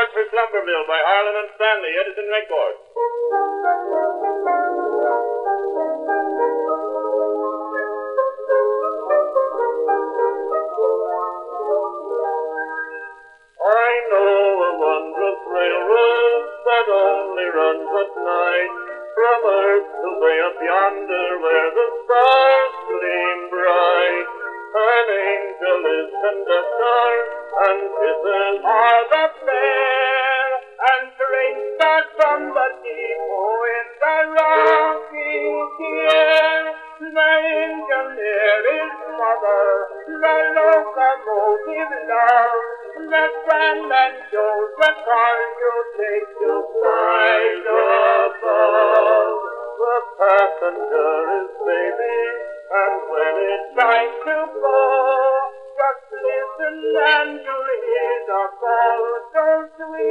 For Slumberville by Harlan and Stanley, Edison Record. I know a wondrous railroad that only runs at night from Earth to way up yonder where the is conductor and kisses all the fair and trains start from the depot in the rocking chair. The engineer is mother, the locomotive love, the grand and shows the car you take to flight above. The passenger is baby, and when it's time to go, and to hear the bells so sweet.